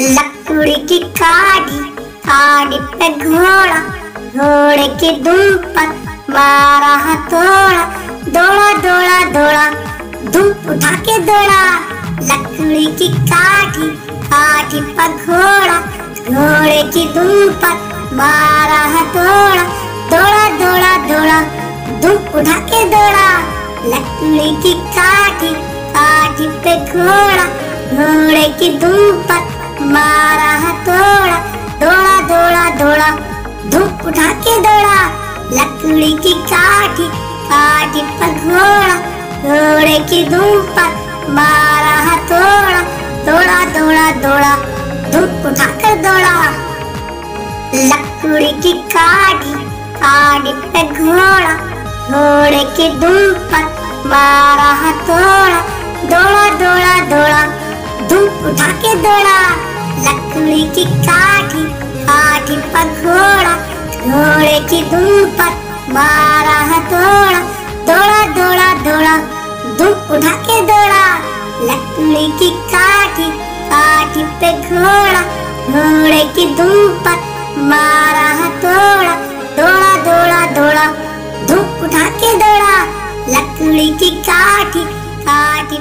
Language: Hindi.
लकड़ी की काठी काठी पे घोड़ा, घोड़े की दुम पर मारा हथौड़ा दौड़ा दौड़ा दौड़ा धूप उठा के दौड़ा। लकड़ी की काठी काठी पर घोड़ा, घोड़े की दुम पर मारा हथौड़ा दौड़ा दौड़ा दौड़ा धूप उठा के दौड़ा। लकड़ी की काठी काठी पे घोड़ा, घोड़े की दुम पर मारा हथौड़ा दौड़ा दौड़ा दौड़ा धूप उठा के दौड़ा लकड़ी की काठी काठी पर घोड़ा घोड़े की दुम पर मारा हथौड़ा दौड़ा दौड़ा दौड़ा धूप उठा दौड़ा लकड़ी की काठी काठी पे घोड़ा घोड़े की दुम पर मारा दौड़ा धूप उठा के दौड़ा, लकड़ी की काठी काठी पर घोड़ा, घोड़े की दुम पर मारा हथौड़ा दौड़ा दौड़ा दौड़ा, धूप उठा के दौड़ा, लकड़ी की काठी काठी पे घोड़ा, घोड़े की दुम पर मारा हथौड़ा दौड़ा दौड़ा दौड़ा, धूप उठा के दौड़ा, लकड़ी की काठी काठी